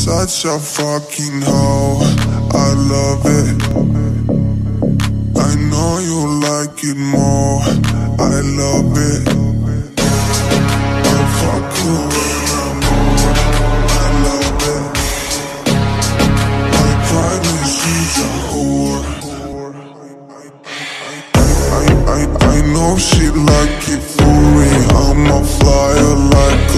such a fucking hoe. I love it. I know you like it more. I love it. I fuck you when I'm bored. I love it. I promise she's a whore. I, I, I know she like it furry. I'm a flyer like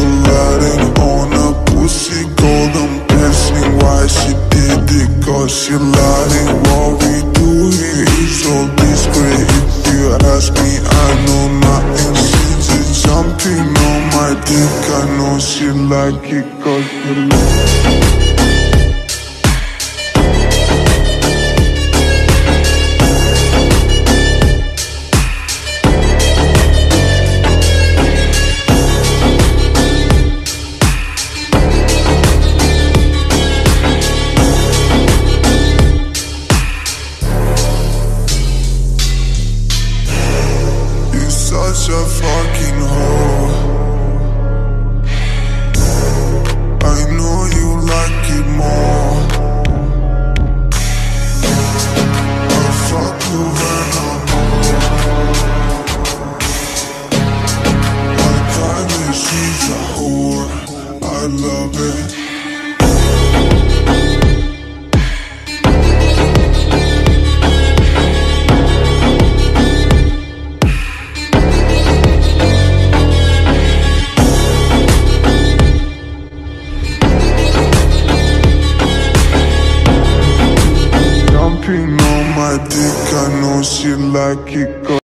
she. What we do here is so discreet. If you ask me, I know nothing. She just jumping on my dick. I know she like it cause she like a fucking hoe. I know you like it more. I fuck you when I'm bored. I promise she's a whore. I love it. Jumping on my dick, I know she like it.